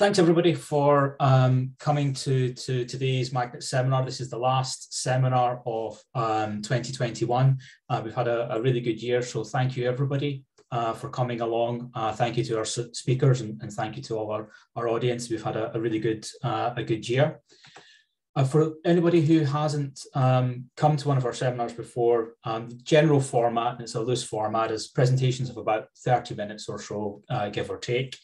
thanks everybody for um, coming to, to today's Magnet seminar. This is the last seminar of um, 2021. Uh, we've had a, a, really good year, so thank you everybody uh, for coming along. Uh, thank you to our speakers and, and, thank you to all our, our audience. We've had a, a really good, uh, a good year. Uh, for anybody who hasn't um, come to one of our seminars before, um, general format, and it's a loose format, is presentations of about 30 minutes or so, uh, give or take.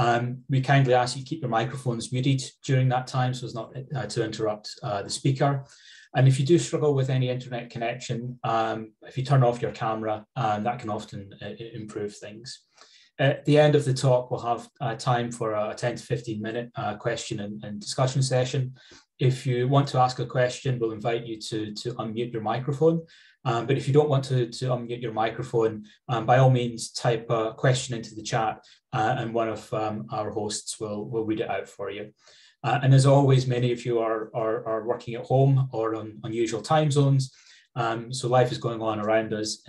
Um, we kindly ask you to keep your microphones muted during that time so as not uh, to interrupt uh, the speaker. And if you do struggle with any internet connection, um, if you turn off your camera, um, that can often uh, improve things. At the end of the talk, we'll have uh, time for a 10 to 15 minute uh, question and, and, discussion session. If you want to ask a question, we'll invite you to, to unmute your microphone. Um, but if you don't want to, to unmute your microphone, um, by all means, type a question into the chat uh, and one of um, our hosts will, will read it out for you. Uh, and as always, many of you are, are, are working at home or on unusual time zones. Um, so life is going on around us.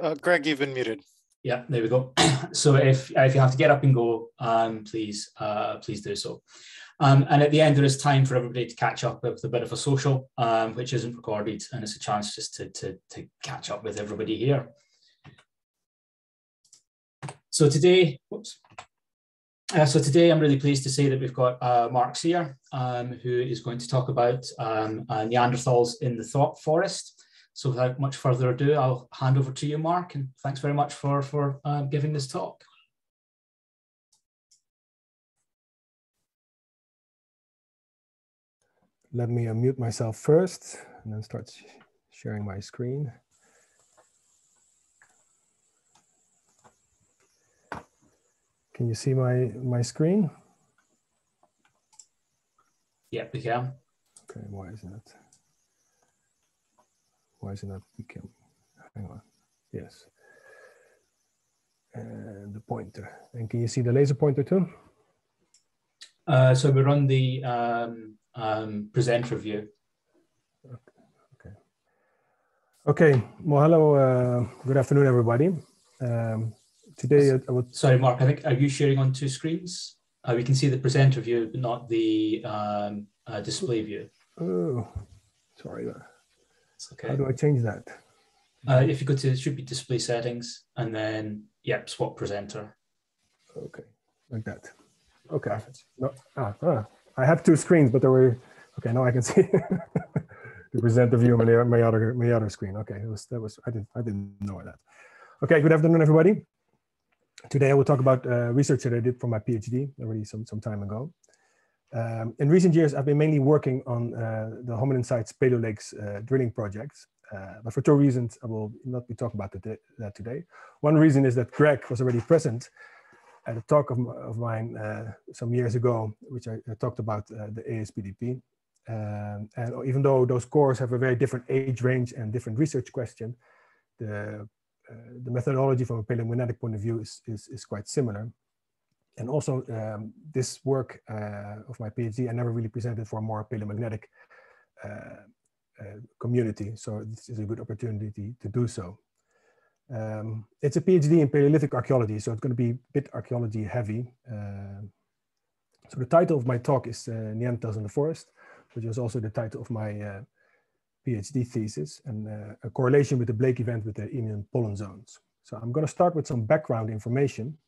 Uh, Greg, you've been muted. Yeah, there we go. so if, if you have to get up and go, um, please, uh, please do so. Um, and at the end, there is time for everybody to catch up with a bit of a social, um, which isn't recorded, and it's a chance just to, to, to catch up with everybody here. So today, whoops. Uh, so today, I'm really pleased to say that we've got uh, Mark Sier, um, who is going to talk about um, uh, Neanderthals in the thought forest. So without much further ado, I'll hand over to you, Mark, and thanks very much for, for uh, giving this talk. Let me unmute myself first and then start sharing my screen. Can you see my, my screen? Yeah, we can. Okay, why is that? Why is it not? that become? Hang on. Yes. And the pointer. And can you see the laser pointer too? Uh, so we run the um, um, presenter view. Okay. Okay. Well, hello. Uh, good afternoon, everybody. Um, today, I would. Sorry, Mark. I think are you sharing on two screens? Uh, we can see the presenter view, but not the um, uh, display view. Oh, sorry. It's okay. How do I change that? Uh, if you go to it should be display settings and then yep, swap presenter. Okay, like that. Okay. Perfect. No, ah, ah, I have two screens, but there were, okay, now I can see to present the view on my, my other my other screen. Okay, it was, that was, I didn't, I didn't know that. Okay, good afternoon, everybody. Today I will talk about uh, research that I did for my PhD already some, some time ago. Um, in recent years, I've been mainly working on uh, the hominin sites Paleolakes uh, drilling projects. Uh, but for two reasons, I will not be talking about that today. One reason is that Greg was already present at a talk of, of mine uh, some years ago, which I, I talked about uh, the HSPDP. Um, and even though those cores have a very different age range and different research question, the, uh, the methodology from a paleomagnetic point of view is, is, is quite similar. And also um, this work uh, of my PhD, I never really presented for a more paleomagnetic uh, uh, community. So this is a good opportunity to do so. Um, it's a PhD in Paleolithic archaeology, so it's going to be a bit archaeology heavy. Uh, so the title of my talk is uh, Neanderthals in the Forest, which was also the title of my uh, PhD thesis and uh, a correlation with the Blake event with the Eemian pollen zones. So I'm going to start with some background information.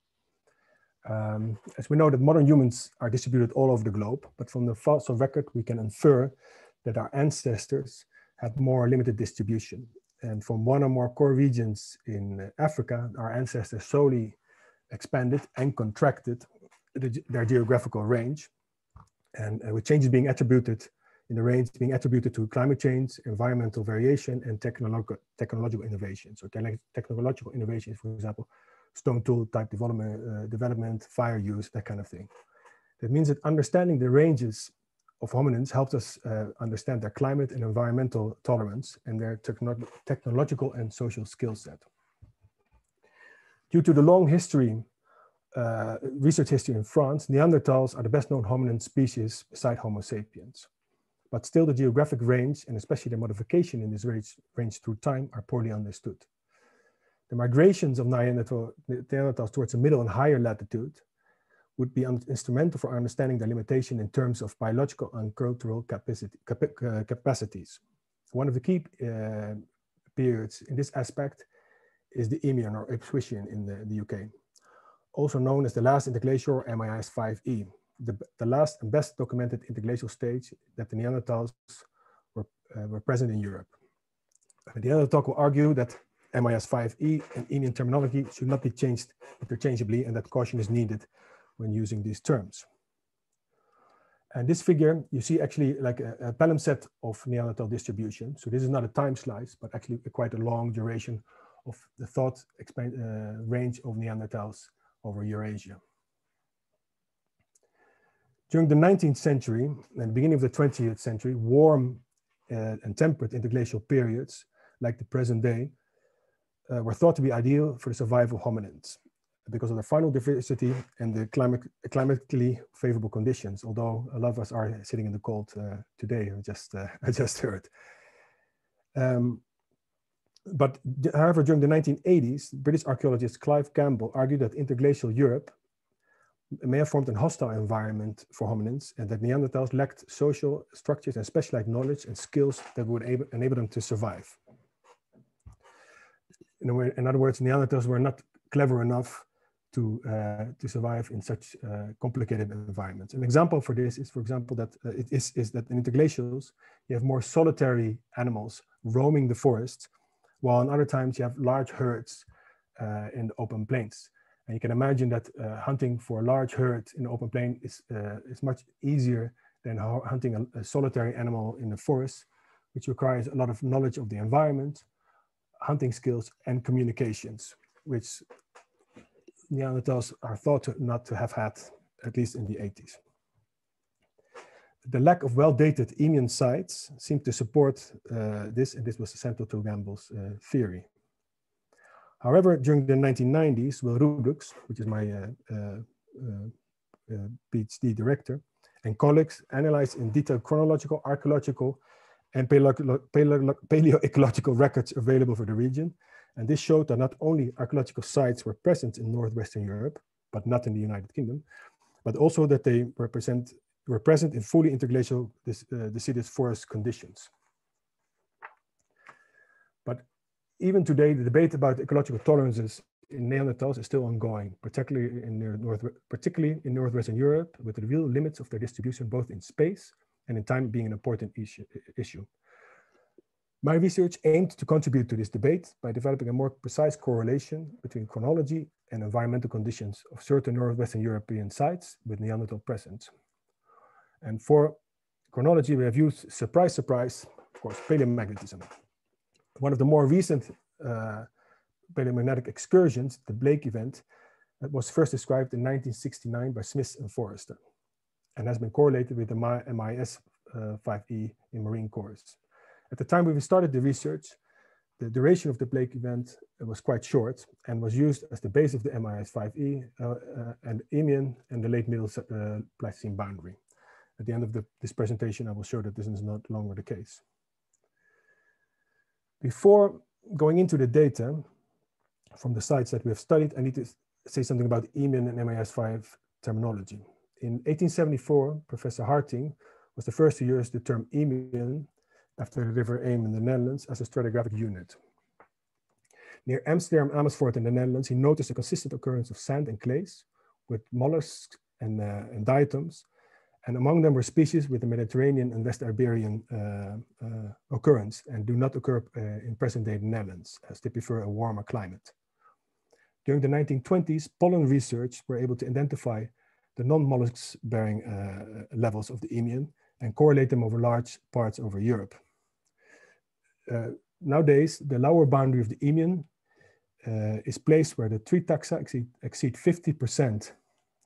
Um, as we know that modern humans are distributed all over the globe, but from the fossil record, we can infer that our ancestors had more limited distribution and from one or more core regions in Africa, our ancestors slowly expanded and contracted the, their geographical range. And uh, with changes being attributed in the range being attributed to climate change, environmental variation, and technological, technological innovation. So te technological innovation, for example, stone tool type development, uh, development, fire use, that kind of thing. That means that understanding the ranges of hominins helped us uh, understand their climate and environmental tolerance and their techno technological and social skill set. Due to the long history, uh, research history in France, Neanderthals are the best known hominin species beside Homo sapiens. But still the geographic range and especially the modification in this range, range through time are poorly understood. The migrations of Neanderthals towards the middle and higher latitude would be instrumental for understanding their limitation in terms of biological and cultural capacity, uh, capacities. One of the key uh, periods in this aspect is the Eemian or Ipswichian in the, the, UK, also known as the last interglacial MIS 5E, the, the last and best documented interglacial stage that the Neanderthals were, uh, were present in Europe. The other talk will argue that MIS 5E and Eemian terminology should not be changed interchangeably and that caution is needed when using these terms. And this figure, you see actually like a, a palimpsest of Neanderthal distribution. So this is not a time slice, but actually a quite a long duration of the thought uh, range of Neanderthals over Eurasia. During the 19th century and beginning of the 20th century, warm uh, and temperate interglacial periods, like the present day, uh, were thought to be ideal for the survival of hominins because of the faunal diversity and the climate, climatically favorable conditions. Although a lot of us are sitting in the cold uh, today, I just uh, I just heard. Um, but however, during the 1980s, British archaeologist Clive Gamble argued that interglacial Europe may have formed a hostile environment for hominins and that Neanderthals lacked social structures and specialized knowledge and skills that would able, enable them to survive. In, way, in other words, Neanderthals were not clever enough to, uh, to survive in such uh, complicated environments. An example for this is, for example, that uh, it is, is that in interglacials, you have more solitary animals roaming the forest, while in other times you have large herds uh, in the open plains. And you can imagine that uh, hunting for a large herd in the open plain is, uh, is much easier than hunting a, a solitary animal in the forest, which requires a lot of knowledge of the environment, hunting skills, and communications, which Neanderthals are thought to not to have had, at least in the 80s. The lack of well-dated Eemian sites seemed to support uh, this, and this was central to Gamble's uh, theory. However, during the 1990s, Wil Roebroeks, which is my uh, uh, uh, PhD director, and colleagues analyzed in detail chronological, archaeological, and paleoecological records available for the region and this showed that not only archaeological sites were present in Northwestern Europe, but not in the United Kingdom, but also that they were present, were present in fully interglacial uh, deciduous forest conditions. But even today, the debate about ecological tolerances in Neanderthals is still ongoing, particularly in, North, particularly in Northwestern Europe, with the real limits of their distribution both in space and in time being an important issue. issue. My research aimed to contribute to this debate by developing a more precise correlation between chronology and environmental conditions of certain Northwestern European sites with Neanderthal presence. And for chronology, we have used, surprise, surprise, of course, paleomagnetism. One of the more recent uh, paleomagnetic excursions, the Blake event, that was first described in 1969 by Smith and Foster and has been correlated with the MIS uh, 5E in marine cores. At the time when we started the research, the duration of the Blake event was quite short and was used as the base of the MIS5E uh, uh, and Eemian and the late middle uh, Pleistocene boundary. At the end of the, this presentation, I will show that this is not longer the case. Before going into the data from the sites that we have studied, I need to say something about Eemian and MIS5 terminology. In 1874, Professor Harting was the first to use the term Eemian after the River Eem in the Netherlands as a stratigraphic unit. Near Amsterdam Amersfoort in the Netherlands, he noticed a consistent occurrence of sand and clays with mollusks and, uh, and diatoms, and among them were species with the Mediterranean and West Iberian uh, uh, occurrence and do not occur uh, in present-day Netherlands as they prefer a warmer climate. During the 1920s, pollen research were able to identify the non-mollusks bearing uh, levels of the Eemian and correlate them over large parts over Europe nowadays, the lower boundary of the Eemian uh, is placed where the tree taxa exceed, exceed 50%.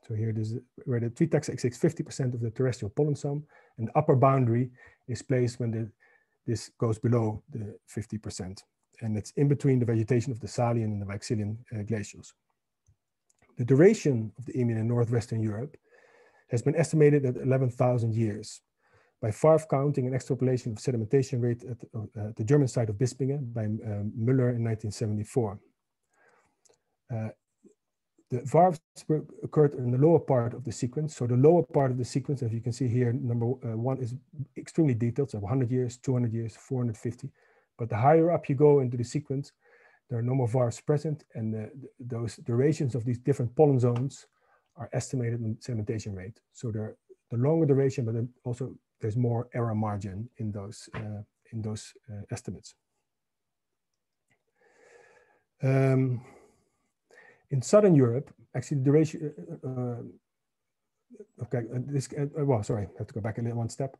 So here this is where the tree taxa exceeds 50% of the terrestrial pollen sum, and the upper boundary is placed when the, this goes below the 50%. And it's in between the vegetation of the Saalian and the Weichselian uh, glaciers. The duration of the Eemian in Northwestern Europe has been estimated at 11,000 years by varve counting and extrapolation of sedimentation rate at uh, the German site of Bispingen by um, Müller in 1974. Uh, the varves occurred in the lower part of the sequence. So the lower part of the sequence, as you can see here, number uh, one is extremely detailed, so 100 years, 200 years, 450. But the higher up you go into the sequence, there are no more varves present, and those durations of these different pollen zones are estimated in sedimentation rate. So the longer duration, but also there's more error margin in those uh, in those uh, estimates. Um, in Southern Europe, actually the duration, uh, uh okay, uh, this, uh, well, sorry, I have to go back a little one step.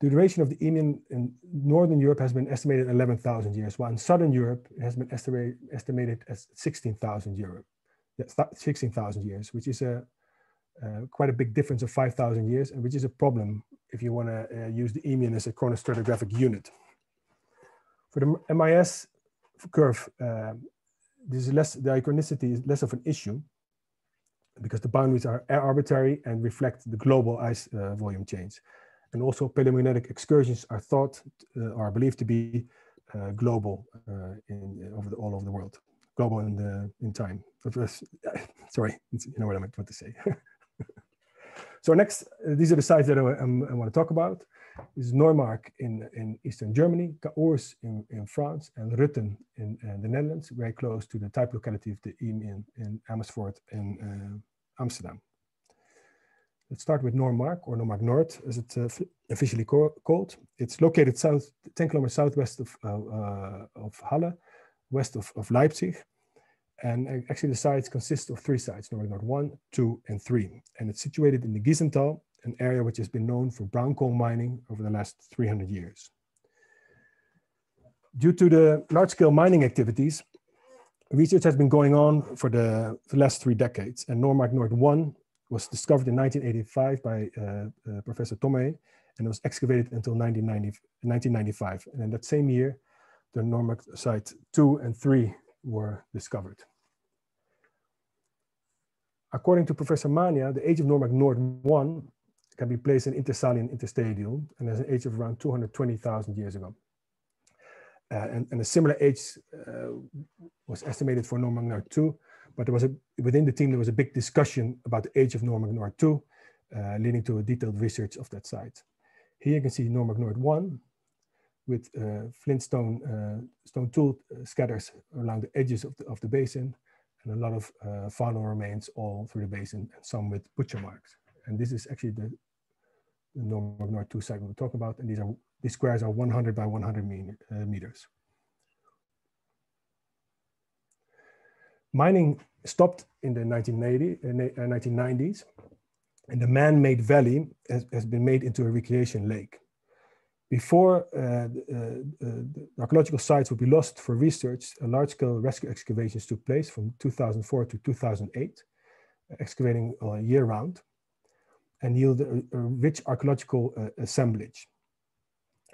The duration of the Eemian in Northern Europe has been estimated 11,000 years, while in Southern Europe it has been estimated, estimated as 16,000 years. 16,000 years, which is a uh, quite a big difference of 5,000 years, and which is a problem if you want to uh, use the Eemian as a chronostratigraphic unit. For the MIS curve, uh, this is less, the iconicity is less of an issue because the boundaries are arbitrary and reflect the global ice uh, volume change. And also paleomagnetic excursions are thought, uh, are believed to be uh, global in, over the, all over the world, global in, the, in time. Sorry, you know what I meant to say. so next, uh, these are the sites that I, I want to talk about is Neumark in, in eastern Germany, Caours in, in France, and Rutten in uh, the Netherlands, very close to the type locality of the Eem in, in Amersfoort in uh, Amsterdam. Let's start with Neumark, or Neumark North, as it's uh, officially called. It's located south, 10 kilometers southwest of, uh, of Halle, west of, of Leipzig. And uh, actually the sites consist of three sites, Neumark Nord 1, 2, and 3. And it's situated in the Geiseltal, an area which has been known for brown coal mining over the last 300 years. Due to the large-scale mining activities, research has been going on for the, the last three decades, and Neumark Nord 1 was discovered in 1985 by uh, uh, Professor Thomae, and it was excavated until 1990, 1995. And in that same year, the Neumark site 2 and 3 were discovered. According to Professor Mania, the age of Neumark North 1 can be placed in intersaline interstadial and has an age of around 220,000 years ago. Uh, and, and, a similar age uh, was estimated for Neumark North 2, but there was a, within the team, there was a big discussion about the age of Neumark North 2, uh, leading to a detailed research of that site. Here you can see Neumark North 1 with uh, flintstone uh, stone tool uh, scatters along the edges of the, of the basin and a lot of faunal remains all through the basin and some with butcher marks. And this is actually the, the North 2 site we're talking about. And these are these squares are 100 by 100 meter, uh, meters. Mining stopped in the 1980, uh, 1990s, and the man-made valley has, has, been made into a recreation lake. Before uh, uh, the archaeological sites would be lost for research, large-scale rescue excavations took place from 2004 to 2008, excavating year-round and yielded a, a rich archaeological uh, assemblage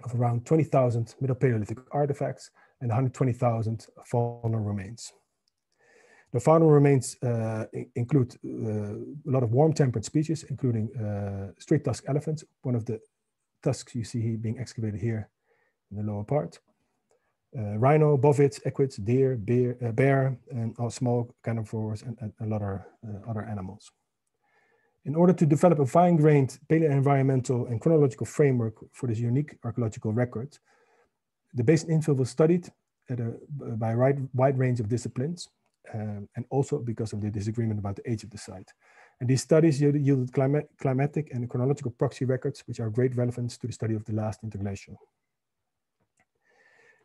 of around 20,000 Middle Paleolithic artifacts and 120,000 faunal remains. The faunal remains uh, include uh, a lot of warm-tempered species, including uh, straight tusk elephants, one of the tusks you see being excavated here in the lower part. Uh, rhino, bovids, equids, deer, bear, uh, bear and all small carnivores and, and a lot of uh, other animals. In order to develop a fine-grained paleo-environmental and chronological framework for this unique archaeological record, the basin infill was studied a, by a wide, wide, range of disciplines, um, and also because of the disagreement about the age of the site. And these studies yielded climatic and chronological proxy records, which are of great relevance to the study of the last interglacial.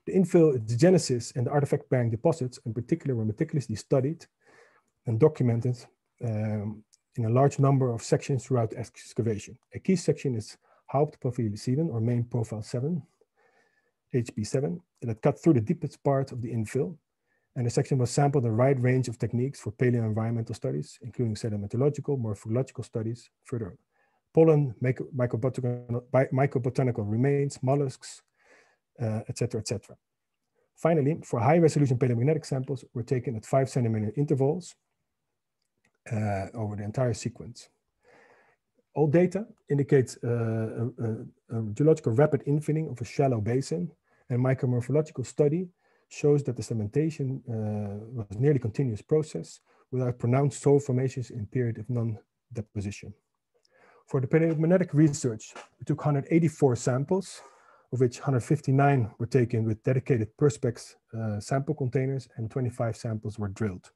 The infill, its genesis, and the artifact-bearing deposits in particular were meticulously studied and documented um, in a large number of sections throughout the excavation. A key section is Hauptprofil 7 or main profile 7, HB7, that cut through the deepest part of the infill. And the section was sampled a wide range of techniques for paleoenvironmental studies, including sedimentological, morphological studies, further pollen, microbotanical, remains, mollusks, etc., uh, etc. Et Finally, for high resolution paleomagnetic samples were taken at five centimeter intervals uh, over the entire sequence. All data indicates uh, a, a, a, geological rapid infilling of a shallow basin and micromorphological study shows that the sedimentation uh, was a nearly continuous process without pronounced soil formations in period of non-deposition. For the paleomagnetic research, we took 184 samples, of which 159 were taken with dedicated Perspex uh, sample containers and 25 samples were drilled.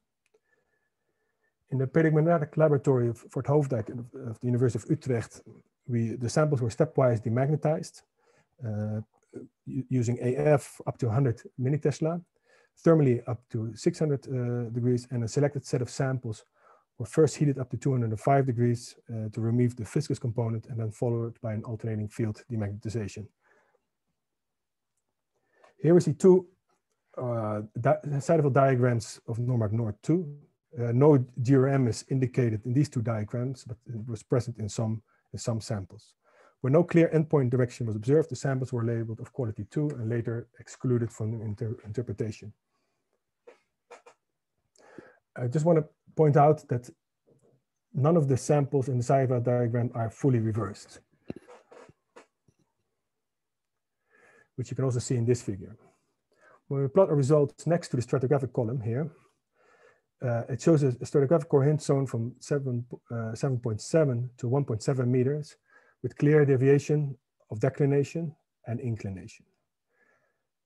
In the paleomagnetic laboratory of Fort Hoofddijk of the University of Utrecht, we, the samples were stepwise demagnetized uh, using AF up to 100 millitesla, thermally up to 600 uh, degrees, and a selected set of samples were first heated up to 205 degrees uh, to remove the viscous component and then followed by an alternating field demagnetization. Here we see two uh, side diagrams of Neumark Nord 2. Uh, no DRM is indicated in these two diagrams, but it was present in some, in some samples. Where no clear endpoint direction was observed, the samples were labeled of quality 2 and later excluded from inter interpretation. I just want to point out that none of the samples in the Zijderveld diagram are fully reversed, which you can also see in this figure. When we plot our results next to the stratigraphic column here, uh, it shows a, stratigraphic hint zone from 7.7 uh, 7 to 1.7 meters with clear deviation of declination and inclination.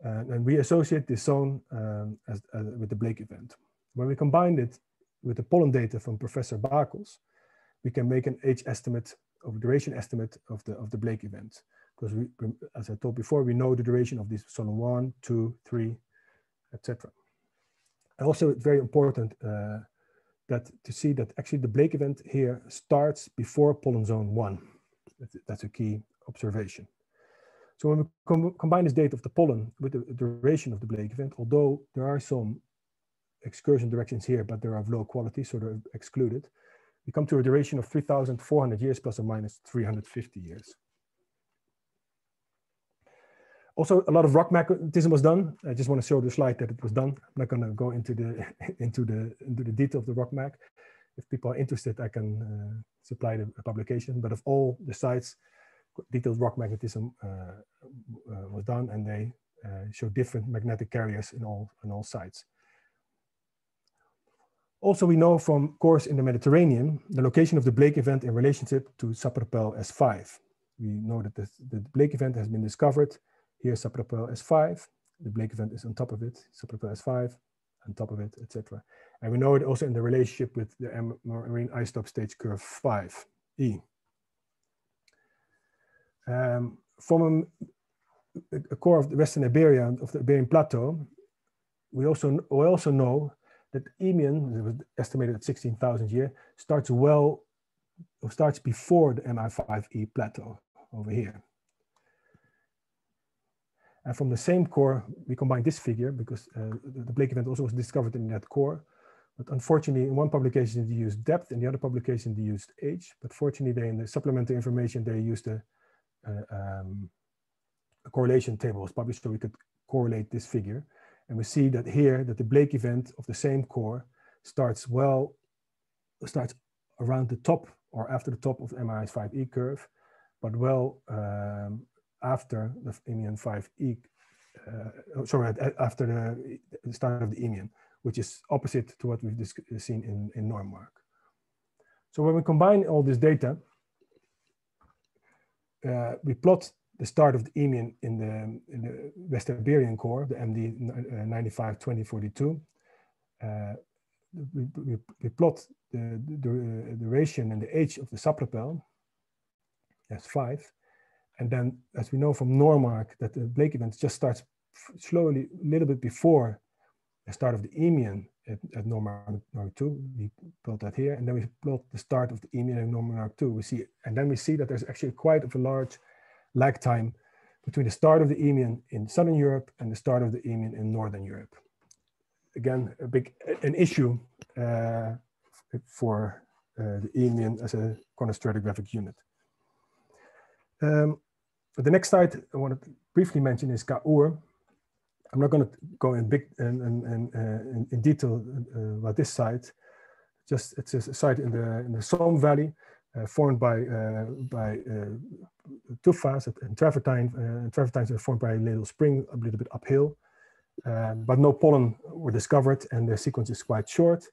Uh, and we associate this zone um, as, with the Blake event. When we combine it with the pollen data from Professor Bakels, we can make an age estimate of duration estimate of the of the Blake event. Because we, as I told before, we know the duration of this zone one, two, three, etc. Also, it's very important uh, that to see that actually the Blake event here starts before pollen zone one. That's, that's a key observation. So when we com combine this data of the pollen with the duration of the Blake event, although there are some excursion directions here, but they're of low quality, so they're excluded. We come to a duration of 3,400 years plus or minus 350 years. Also, a lot of rock magnetism was done. I just want to show the slide that it was done. I'm not going to go into the into the into the detail of the rock mag. If people are interested, I can uh, supply the publication. But of all the sites, detailed rock magnetism uh, uh, was done, and they show different magnetic carriers in all in all sites. Also, we know from cores in the Mediterranean, the location of the Blake event in relationship to Sapropel S5. We know that the, the Blake event has been discovered. Here, Sapropel S5. The Blake event is on top of it, Sapropel S5, on top of it, etc. And we know it also in the relationship with the marine isotope stage curve 5e. Um, from a, a, core of the Western Iberia, of the Iberian Plateau, we also, we also know that Eemian, it was estimated at 16,000 year, starts well, starts before the MI5E plateau over here. And from the same core, we combine this figure because uh, the Blake event also was discovered in that core. But unfortunately, in one publication, they used depth, in the other publication, they used age. But fortunately, they, in the supplementary information, they used a, a, um, a correlation table was published so we could correlate this figure. And we see that here that the Blake event of the same core starts well, starts around the top or after the top of the MIS5E curve, but well um, after the Eemian 5E, uh, sorry, after the, start of the Eemian, which is opposite to what we've seen in, in Neumark. So when we combine all this data, uh, we plot the start of the Eemian in the, in the West Iberian core, the MD 95 2042. Uh, we, we, we, plot the, the, the, duration and the age of the sapropel as five. And then, as we know from Neumark, that the Blake event just starts slowly, a little bit before the start of the Eemian at, at Neumark 2. We plot that here. And then we plot the start of the Eemian at Neumark 2. We see, and then we see that there's actually quite of a large lag time between the start of the Eemian in Southern Europe and the start of the Eemian in Northern Europe. Again, a big an issue uh, for uh, the Eemian as a chronostratigraphic unit. Um, the next slide I want to briefly mention is Caours. I'm not going to go in big in, in, in, in detail uh, about this site. Just it's a site in the in the Somme Valley uh, formed by uh, by tufas and travertine. Uh, travertines are formed by a little spring a little bit uphill. but no pollen were discovered and the sequence is quite short.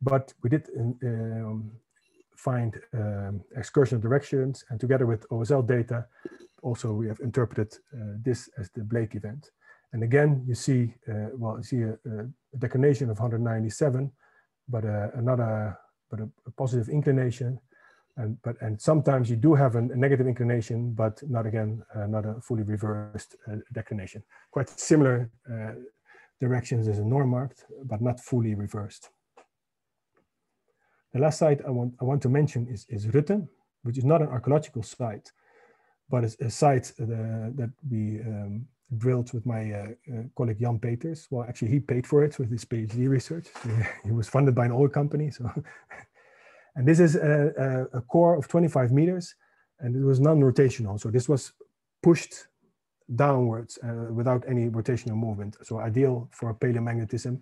But we did um, find um, excursion directions and together with OSL data, also we have interpreted uh, this as the Blake event. And again, you see, uh, well, you see a, a, declination of 197, but uh, another, but a, a, positive inclination. And, but, and sometimes you do have a, negative inclination, but not again, not a fully reversed uh, declination. Quite similar uh, directions as a norm marked, but not fully reversed. The last site I want, I want to mention is, is Rutte, which is not an archaeological site, but it's a site uh, that we um, drilled with my uh, uh, colleague Jan Peters. Well, actually, he paid for it with his PhD research. He was funded by an oil company. So, and this is a, a, a, core of 25 meters, and it was non-rotational. So this was pushed downwards uh, without any rotational movement. So ideal for paleomagnetism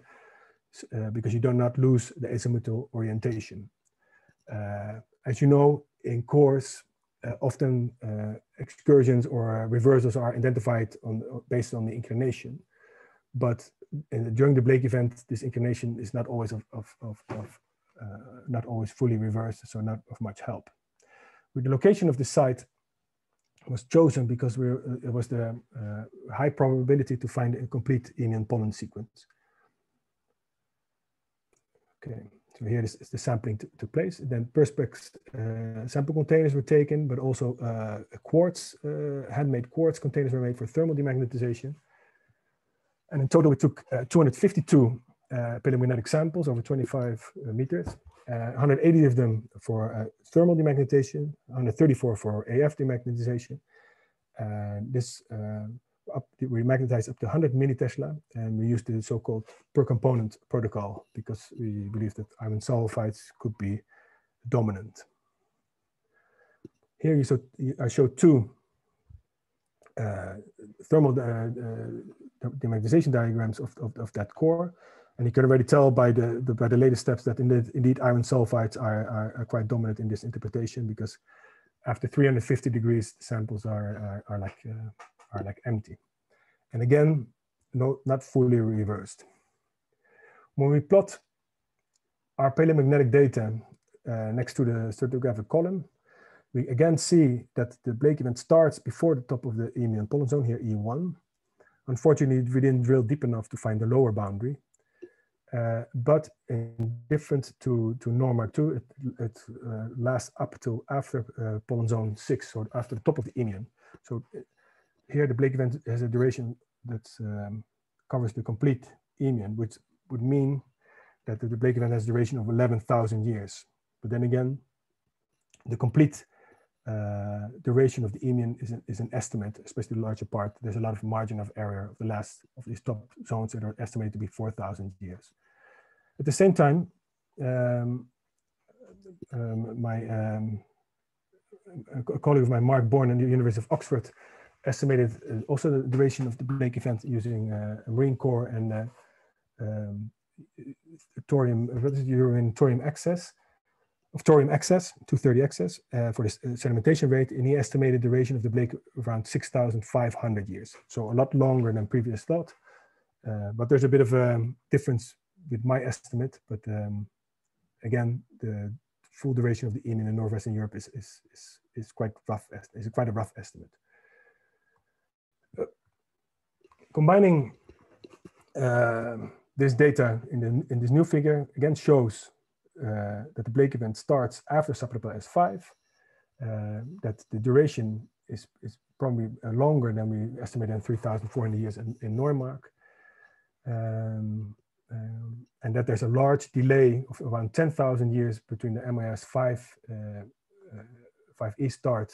uh, because you do not lose the azimuthal orientation. Uh, as you know, in cores, often uh, excursions or reversals are identified on, based on the inclination. But in, during the Blake event, this inclination is not always of, of, of, of uh, not always fully reversed, so not of much help. With the location of the site was chosen because we it was the uh, high probability to find a complete Eemian pollen sequence. Okay. So here is, is the sampling took place. Then Perspex uh, sample containers were taken, but also uh, quartz, uh, handmade quartz containers were made for thermal demagnetization. And in total, we took uh, 252 uh, paleomagnetic samples over 25 uh, meters, 180 of them for thermal demagnetization, 134 for AF demagnetization. This up, we magnetize up to 100 millitesla, and we use the so-called per component protocol because we believe that iron sulfides could be dominant. Here you saw, I show two uh, thermal uh, uh, demagnetization diagrams of, of, of, that core. And you can already tell by the, the by the latest steps that indeed, indeed iron sulfides are, are, are, quite dominant in this interpretation because after 350 degrees, the samples are, are, are like uh, are like empty. And again, no, not fully reversed. When we plot our paleomagnetic data uh, next to the stratigraphic column, we again see that the Blake event starts before the top of the Eemian pollen zone here, E1. Unfortunately, we didn't drill deep enough to find the lower boundary. Uh, but different to, to Norma 2, it, it uh, lasts up to after uh, pollen zone 6, so after the top of the Eemian. So here the Blake event has a duration that um, covers the complete Eemian, which would mean that the Blake event has a duration of 11,000 years. But then again, the complete uh, duration of the Eemian is an, is an estimate, especially the larger part. There's a lot of margin of error of the last of these top zones that are estimated to be 4,000 years. At the same time, um, um, my um, a colleague of mine, Mark Bourne, in the University of Oxford, estimated uh, also the duration of the Blake event using uh, a marine core and uh, um, thorium, it, thorium excess, of thorium excess, 230 excess uh, for this sedimentation rate, and he estimated the duration of the Blake around 6,500 years. So a lot longer than previous thought. Uh, but there's a bit of a difference with my estimate, but um, again, the full duration of the in in the Northwestern Europe is, is, is, is quite rough, is quite a rough estimate combining uh, this data in, the, in this new figure again shows uh, that the Blake event starts after Sapropel S5, uh, that the duration is, is probably uh, longer than we estimated in 3,400 years in, in Neumark. Um, um, and that there's a large delay of around 10,000 years between the MIS 5, 5E uh, uh, start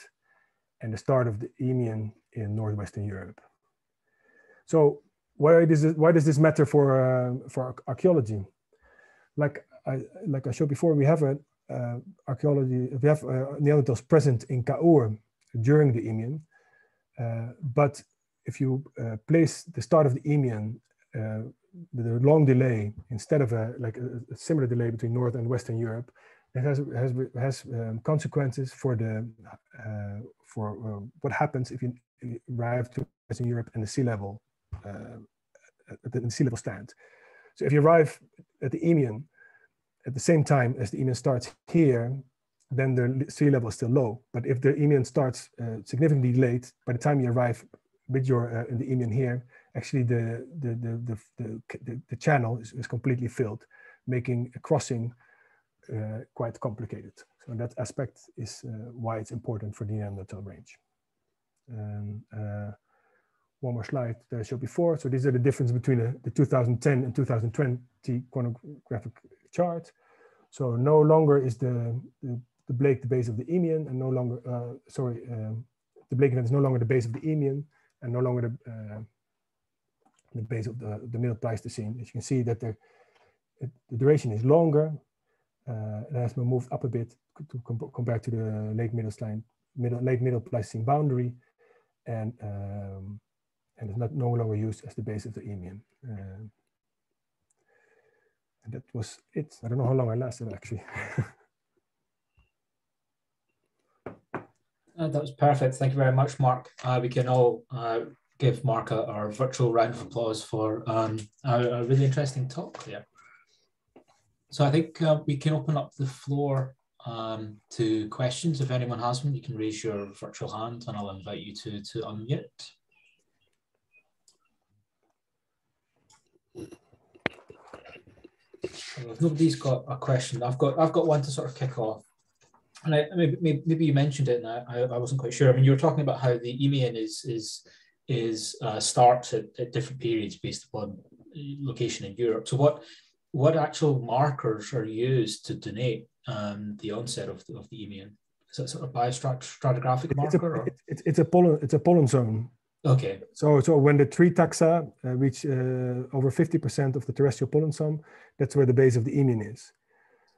and the start of the Eemian in Northwestern Europe. So why does it, why does this matter for uh, for archaeology? Like I like I showed before, we have a uh, archaeology we have uh, Neanderthals present in Caours during the Eemian, uh, but if you uh, place the start of the Eemian uh, with a long delay instead of a like a, a, similar delay between North and Western Europe, it has has has um, consequences for the for what happens if you arrive to Western Europe and the sea level uh, at the sea level stand. So if you arrive at the Eemian at the same time as the Eemian starts here, then the sea level is still low. But if the Eemian starts uh, significantly late, by the time you arrive with your uh, in the Eemian here, actually the the the the, the, the channel is, is, completely filled, making a crossing uh, quite complicated. So that aspect is uh, why it's important for the Neanderthal range. Um, uh, one more slide that I showed before. So these are the difference between the, the 2010 and 2020 chronographic chart. So no longer is the, the, the Blake the base of the Eemian and no longer, uh, sorry, um, the Blake event is no longer the base of the Eemian and no longer the, uh, the base of the, the middle Pleistocene. As you can see that the, the duration is longer. Uh, it has been moved up a bit to com compared to the late middle middle, late middle Pleistocene boundary. And um, and is not no longer used as the base of the Eemian. Uh, and that was it. I don't know how long I lasted actually. uh, that was perfect. Thank you very much, Mark. Uh, we can all uh, give Mark a, our virtual round of applause for um, a, a, really interesting talk there. So I think uh, we can open up the floor um, to questions. If anyone has one, you can raise your virtual hand and I'll invite you to, to unmute. If nobody's got a question, I've got I've got one to sort of kick off. And I, maybe, maybe you mentioned it, and I, I wasn't quite sure. I mean, you were talking about how the Eemian is is is uh, starts at, at different periods based upon location in Europe. So what what actual markers are used to denote um, the onset of the, of the Eemian? Is that sort of biostratigraphic marker? It's a, it's, it's a pollen it's a pollen zone. Okay. So, so when the tree taxa uh, reach uh, over 50% of the terrestrial pollen sum, that's where the base of the Eemian is.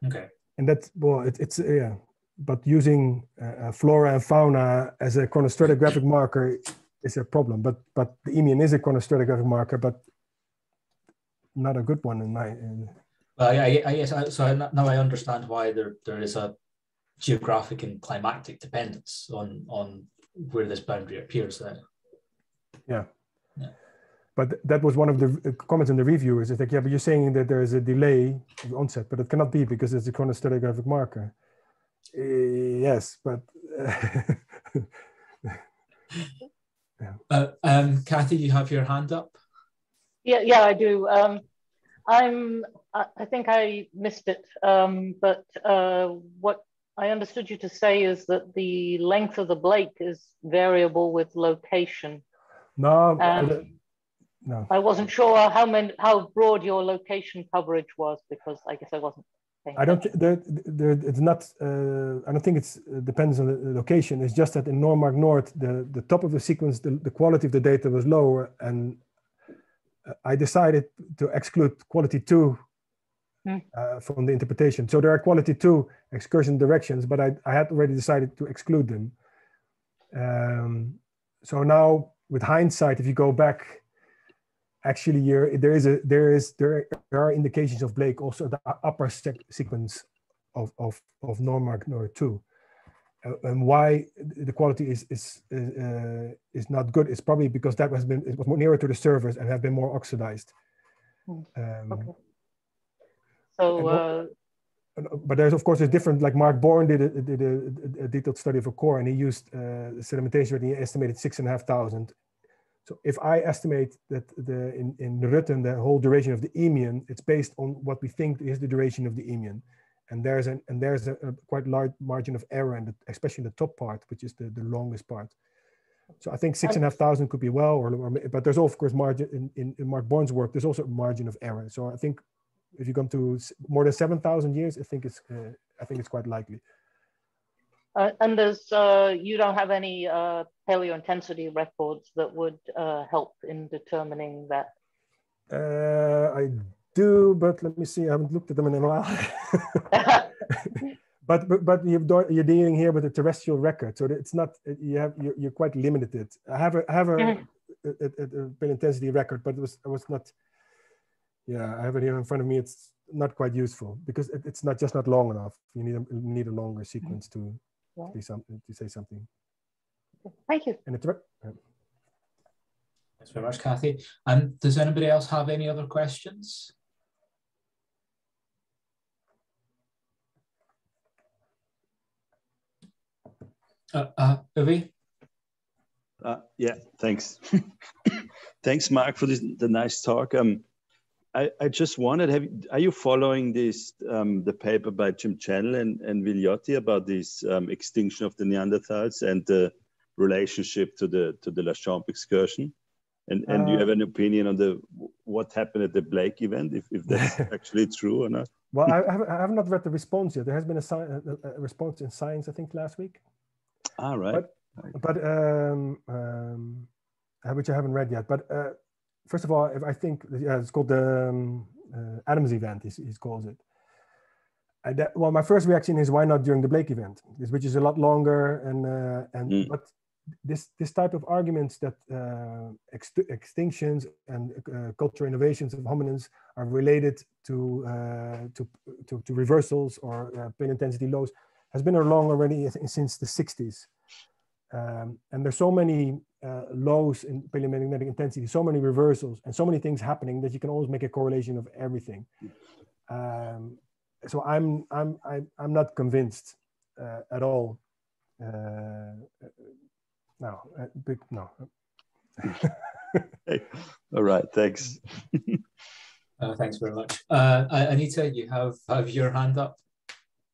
Okay. And that, well, it, it's, uh, yeah, but using uh, flora and fauna as a chronostratigraphic marker is a problem. But, but the Eemian is a chronostratigraphic marker, but not a good one in my. In... Well, I, I guess so. Now I understand why there there is a geographic and climatic dependence on on where this boundary appears. Then. Yeah. yeah. But that was one of the comments in the review is like, yeah, but you're saying that there is a delay of onset, but it cannot be because it's a chronostratigraphic marker. Uh, yes, but. yeah. Uh, um, Kathy, you have your hand up. Yeah, yeah, I do. Um, I'm. I think I missed it, um, but uh, what I understood you to say is that the length of the Blake is variable with location. No, um, no. I wasn't sure how many, how broad your location coverage was because I guess I wasn't. I don't. There, there, it's not. Uh, I don't think it's uh, depends on the location. It's just that in Neumark North, the the top of the sequence, the, the quality of the data was lower, and uh, I decided to exclude quality two hmm. uh, from the interpretation. So there are quality two excursion directions, but I, I had already decided to exclude them. Um, so now with hindsight, if you go back, actually you're, there is a there is there, there are indications of Blake also the upper sequence of of of Neumark Nor two, uh, and why the quality is is uh, is not good is probably because that has been it was more nearer to the servers and have been more oxidized. Hmm. Um, okay. So. Uh, but there's of course a different like Mark Bourne did a, did a, a detailed study of a core and he used uh, sedimentation rate and he estimated six and a half thousand. So if I estimate that the in, in Rutten the whole duration of the Eemian, it's based on what we think is the duration of the Eemian. And there's an and there's a, a quite large margin of error and especially in the top part, which is the, the longest part. So I think six and a half thousand could be well, or, or but there's of course margin in, in, in Mark Bourne's work. There's also a margin of error. So I think if you come to more than 7,000 years, I think it's, uh, I think it's quite likely. Uh, and there's, uh, you don't have any uh, paleointensity records that would uh, help in determining that? Uh, I do, but let me see, I haven't looked at them in a while. but, but, but you've done, you're dealing here with a terrestrial record, so it's not, you have, you're, you're quite limited. I have a, I have a, mm -hmm. a, a, a paleointensity record, but it was, I was not, yeah, I have it here in front of me. It's not quite useful because it, it's not just not long enough. You need a, need a longer sequence to yeah. say something to say something. Thank you. And it's Thanks very much, Kathy. And does anybody else have any other questions? Uh, uh, Uwe? Uh, yeah, thanks. thanks, Mark, for this the nice talk. Um, I, I just wondered, have are you following this um, the paper by Jim Channell and, and Villiotti about this um, extinction of the Neanderthals and the relationship to the to the La Laschamp excursion? And and uh, do you have an opinion on the what happened at the Blake event, if, if that's actually true or not? Well, I have, I have not read the response yet. There has been a, a, a response in Science, I think, last week. Ah, right. But, but um, um, which I haven't read yet. But uh, first of all, I think yeah, it's called the um, uh, Adams event. He, he calls it. That, well, my first reaction is why not during the Blake event, which is a lot longer and uh, and mm. but this this type of arguments that uh, extinctions and uh, cultural innovations of hominins are related to uh, to, to, to reversals or uh, pain intensity lows has been around already since the 60s. Um, and there's so many uh, lows in paleomagnetic intensity, so many reversals, and so many things happening that you can always make a correlation of everything. Um, so I'm I'm I'm, I'm not convinced uh, at all. Uh, no, uh, big no. hey. All right, thanks. Uh, thanks very much. Uh, Anita, you have have your hand up.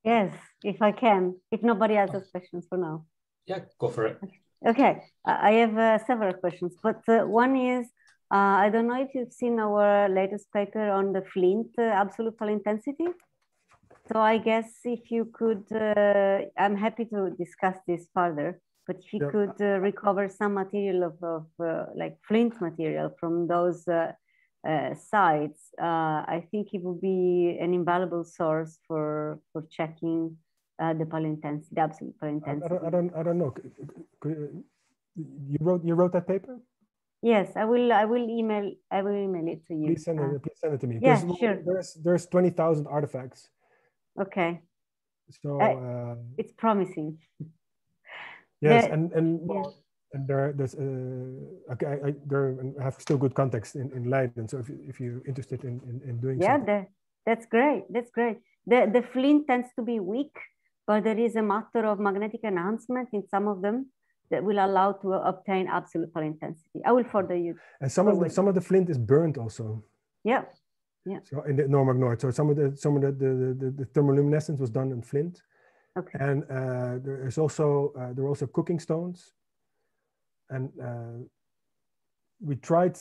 Yes if I can, if nobody else has questions for now. Yeah, go for it. Okay, I have uh, several questions, but uh, one is, uh, I don't know if you've seen our latest paper on the Flint uh, absolute pale intensity. So I guess if you could, uh, I'm happy to discuss this further, but if you yeah. could uh, recover some material of, of like Flint material from those uh, sites, uh, I think it would be an invaluable source for for checking uh, the pale intensity, the absolute pale intensity. I, don't, I don't, I don't know. You wrote, you wrote that paper. Yes, I will. I will email. I will email it to you. Please send it. Uh, please send it to me. Yeah, sure. There's there's twenty thousand artifacts. Okay. So uh, it's promising. Yes, and and yeah. and there there's uh, okay, I, I, there I have still good context in in Leiden. So if if you're interested in in, in doing yeah, the, that's great. That's great. The the flint tends to be weak but there is a matter of magnetic enhancement in some of them that will allow to obtain absolute pale intensity. I will further you. And some of the, some of the flint is burnt also. Yeah. Yeah. So in the Neumark Nord, so some of the some of the the, the, the thermoluminescence was done in flint. Okay. And uh, there is also uh, there are also cooking stones, and uh, we tried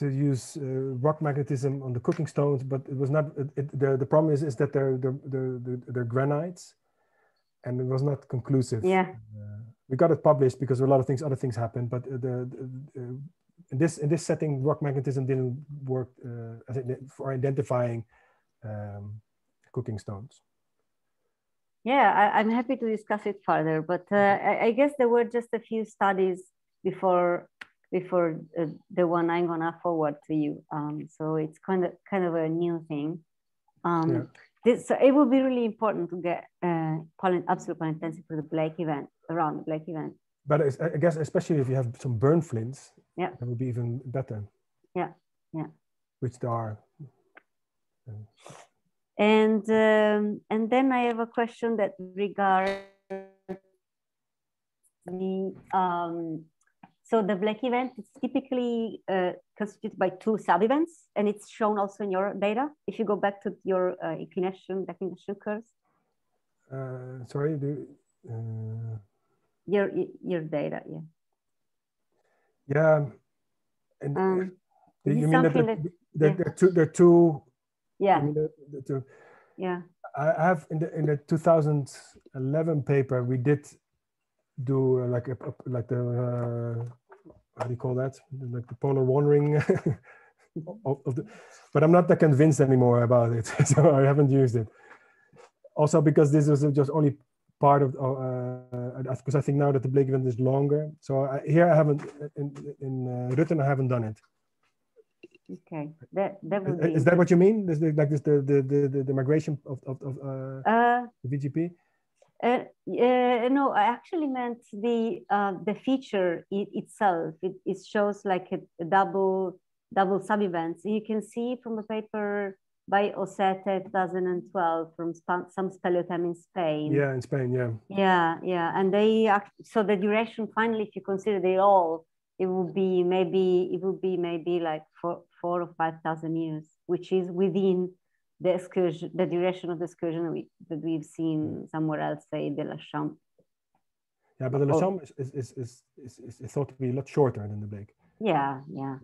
to use uh, rock magnetism on the cooking stones, but it was not. It, it, the the problem is is that they're they're, they're, they're granites, and it was not conclusive. Yeah. Uh, we got it published because a lot of things, other things happened, but the, the uh, in this in this setting, rock magnetism didn't work uh, for identifying um, cooking stones. Yeah, I, am happy to discuss it further, but uh, I, I, guess there were just a few studies before before uh, the one I'm gonna forward to you. Um, so it's kind of kind of a new thing. Um, yeah this, so it will be really important to get uh, pollen, absolute intensity for the Blake event, around the Blake event. But I guess especially if you have some burn flints, yeah, that would be even better. Yeah, yeah. Which there are. And um, and then I have a question that regards the um, so the Blake event is typically uh, constituted by two sub-events, and it's shown also in your data. If you go back to your uh, inclination, declination curves. Uh, sorry, do, uh... your your data, yeah. Yeah, and um, you mean that, that, that yeah. there, are two, are two. Yeah. The, the two. Yeah. I have in the in the 2011 paper we did do uh, like a, like the uh, how do you call that? Like the polar wandering of, of, the but i'm not that convinced anymore about it so i haven't used it. Also because this is just only part of uh, because uh, i think now that the blake event is longer so I, here i haven't in in uh, Rutten i haven't done it. Okay that that would is, is that what you mean? This like this the the the, the migration of of, of uh, uh, the vgp Uh, uh, no, I actually meant the uh, the feature it, itself. It, it shows like a, a double double sub events. You can see from the paper by Osete 2012 from Sp- some speleothem in Spain. Yeah, in Spain, yeah. Yeah, yeah, and they act, so the duration finally, if you consider they all, it would be maybe it would be maybe like four four or five thousand years, which is within the excursion, the duration of the excursion we, that we've seen somewhere else, say the Laschamp. Yeah, but the La Laschamp is, is, is, is, is, thought to be a lot shorter than the Blake. Yeah, yeah.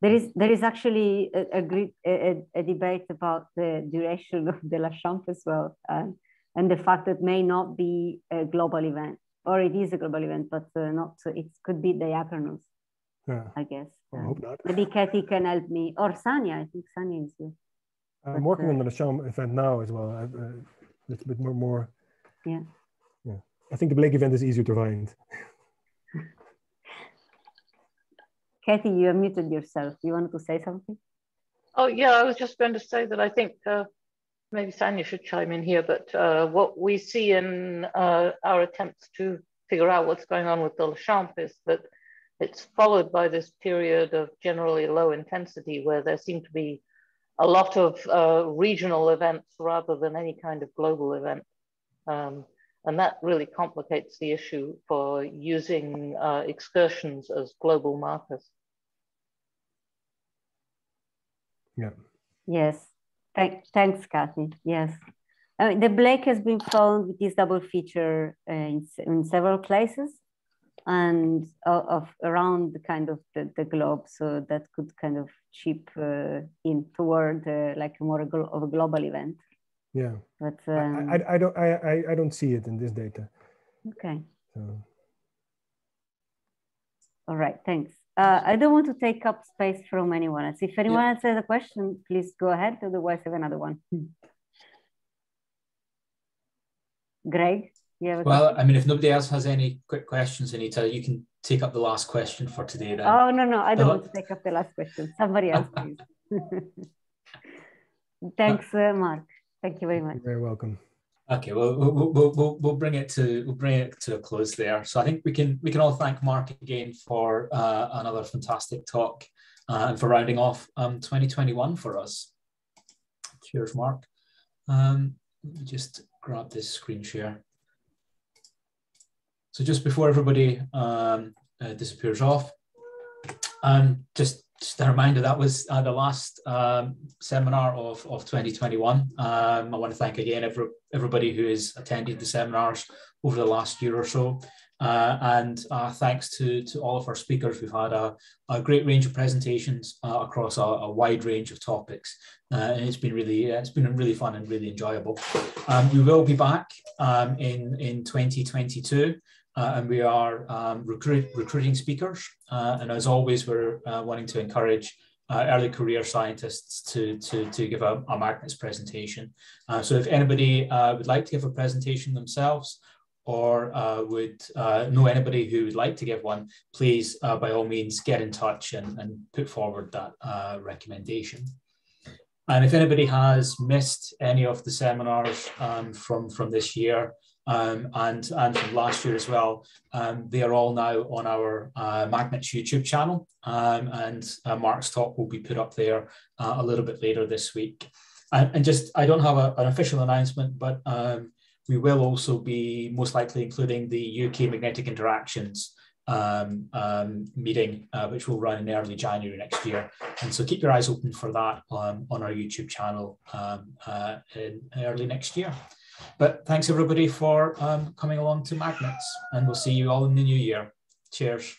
There is there is actually a, a debate about the duration of the Laschamp as well, uh, and the fact that may not be a global event, or it is a global event, but uh, not so. It could be diachronous, Yeah, I guess. I hope not. maybe Kathy can help me, or Sanya. I think Sanya is here. I'm but, working uh, on the Laschamp event now as well. I've, uh, a little bit more, more. Yeah. Yeah. I think the Blake event is easier to find. Katie, you have muted yourself. You wanted to say something? Oh, yeah, I was just going to say that I think uh, maybe Sanya should chime in here, but uh, what we see in uh, our attempts to figure out what's going on with the Laschamp is that it's followed by this period of generally low intensity where there seem to be a lot of uh, regional events rather than any kind of global event. Um, and that really complicates the issue for using uh, excursions as global markers. Yeah. Yes. Thank, thanks, Kathy. Yes. I mean, the Blake has been found with this double feature uh, in, in several places and of, of around the kind of the, the globe. So that could kind of chip uh, in toward uh, like more of a global event. Yeah. But I- um, I, I, I don't, I, I, I don't see it in this data. okay. So. All right. Thanks. Uh, I don't want to take up space from anyone else. If anyone else has a question, please go ahead. Otherwise, I have another one. Greg, you have a Well, I mean, if nobody else has any quick questions, Anita, you can take up the last question for today then. Oh, no, no, I don't want to take up the last question. Somebody else, please. Thanks, uh, Mark. Thank you very much. You're very welcome. Okay, well, we'll, we'll, we'll, we'll bring it to we'll bring it to a close there. So I think we can we can all thank Mark again for uh, another fantastic talk uh, and for rounding off um, 2021 for us. Cheers, Mark. Um, let me just grab this screen share. So just before everybody um, uh, disappears off, um, just just a reminder that was uh, the last um, seminar of, of 2021. Um, I want to thank again every, everybody who has attended the seminars over the last year or so. Uh, and uh, thanks to, to all of our speakers. We've had a, a great range of presentations uh, across a, a, wide range of topics. Uh, and it's been really it's been really fun and really enjoyable. Um, we will be back in, in 2022. Uh, and we are um, recruit, recruiting speakers. Uh, and as always, we're uh, wanting to encourage uh, early career scientists to, to, to give a, a MagNetZ presentation. Uh, so if anybody uh, would like to give a presentation themselves or would know anybody who would like to give one, please, by all means, get in touch and, and put forward that recommendation. And if anybody has missed any of the seminars um, from, from this year, um, and, and from last year as well. Um, they are all now on our uh, MagNetZ YouTube channel, um, and uh, Mark's talk will be put up there uh, a little bit later this week. And, and just, I don't have a, an official announcement, but um, we will also be most likely including the UK Magnetic Interactions um, um, meeting, uh, which will run in early January next year. And so keep your eyes open for that um, on our YouTube channel um, uh, in early next year. But thanks everybody for um, coming along to MagNetZ, and we'll see you all in the new year. Cheers.